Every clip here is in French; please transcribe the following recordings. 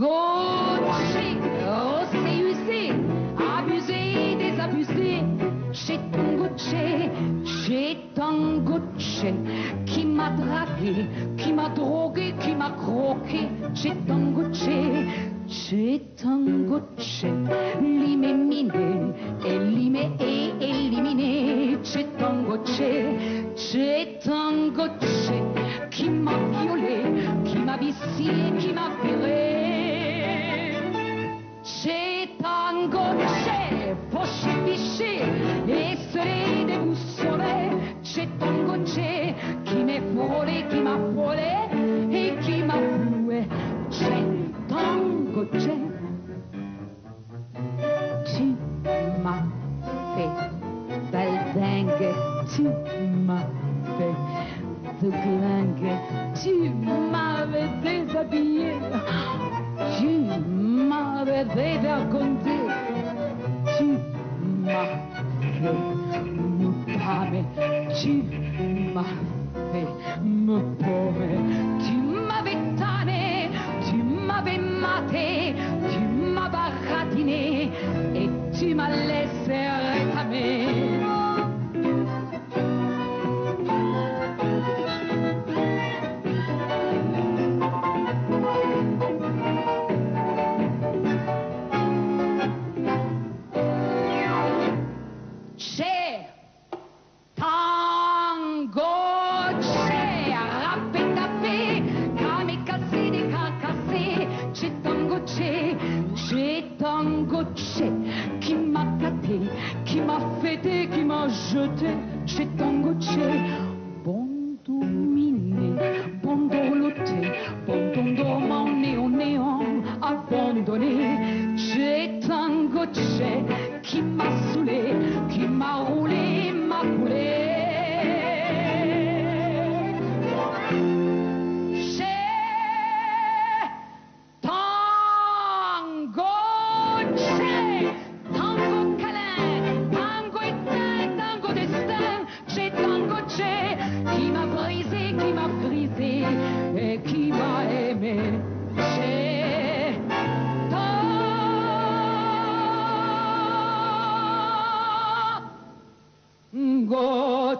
Gauthier, rossé, usé, abusé, désabusé, j'ai ton Gauthier, j'ai ton qui m'a dragué, qui m'a drogué, qui m'a croqué, j'ai ton Gauthier, j'ai ton Gauthier, l'imméminé, élimé et éliminé, j'ai ton Gauthier, j'ai ton Gauthier, qui m'a violé, qui m'a vicié, qui m'a fait de glingue, tu m'avais déshabillé, tu m'avais dévergondé, tu m'as fait me pâmer, tu m'as fait me paumer, qui m'a gâté, qui m'a fêté, qui m'a jeté, c'è tango, c'è, bon dominé, bon dorloté, bon dormant, néon, néon, abandonné, c'è tango, c'è, qui m'a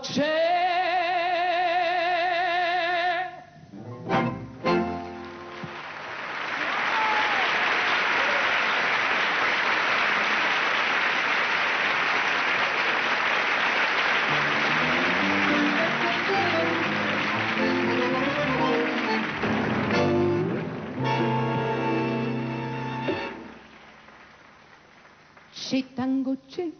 noche. Che tango che